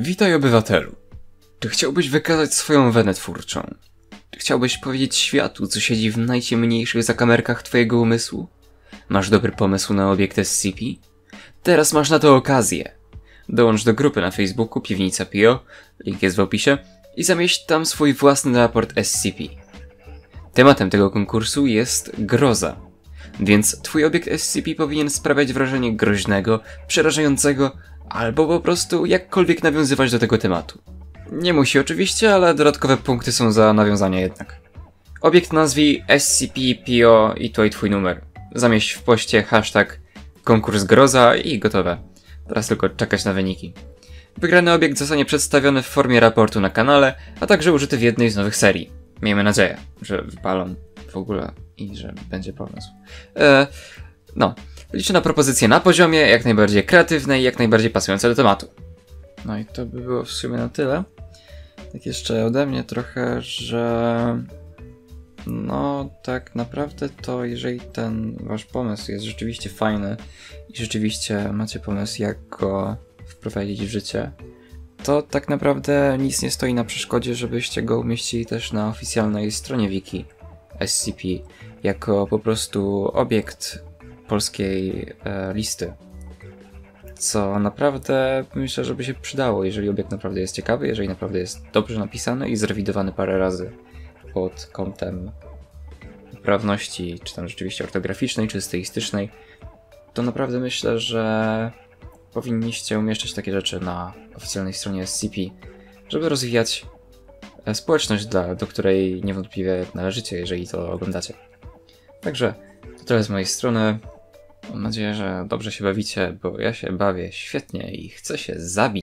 Witaj obywatelu. Czy chciałbyś wykazać swoją wenę twórczą? Czy chciałbyś powiedzieć światu, co siedzi w najciemniejszych zakamerkach twojego umysłu? Masz dobry pomysł na obiekt SCP? Teraz masz na to okazję. Dołącz do grupy na Facebooku Piwnica Pio, link jest w opisie, i zamieść tam swój własny raport SCP. Tematem tego konkursu jest groza, więc twój obiekt SCP powinien sprawiać wrażenie groźnego, przerażającego, albo po prostu jakkolwiek nawiązywać do tego tematu. Nie musi oczywiście, ale dodatkowe punkty są za nawiązanie jednak. Obiekt nazwij SCP-PO i i twój numer. Zamieść w poście hashtag konkurs groza i gotowe. Teraz tylko czekać na wyniki. Wygrany obiekt zostanie przedstawiony w formie raportu na kanale, a także użyty w jednej z nowych serii. Miejmy nadzieję, że wypalą w ogóle i że będzie pomysł. E, no, liczę na propozycje na poziomie, jak najbardziej kreatywne i jak najbardziej pasujące do tematu. No i to by było w sumie na tyle. Tak jeszcze ode mnie trochę, że no tak naprawdę to jeżeli ten wasz pomysł jest rzeczywiście fajny i rzeczywiście macie pomysł jak go wprowadzić w życie, to tak naprawdę nic nie stoi na przeszkodzie, żebyście go umieścili też na oficjalnej stronie wiki SCP jako po prostu obiekt polskiej e, listy. Co naprawdę myślę, żeby się przydało, jeżeli obiekt naprawdę jest ciekawy, jeżeli naprawdę jest dobrze napisany i zrewidowany parę razy pod kątem poprawności, czy tam rzeczywiście ortograficznej, czy stylistycznej, to naprawdę myślę, że powinniście umieszczać takie rzeczy na oficjalnej stronie SCP, żeby rozwijać e, społeczność, do której niewątpliwie należycie, jeżeli to oglądacie. Także to tyle z mojej strony. Mam nadzieję, że dobrze się bawicie, bo ja się bawię świetnie i chcę się zabić.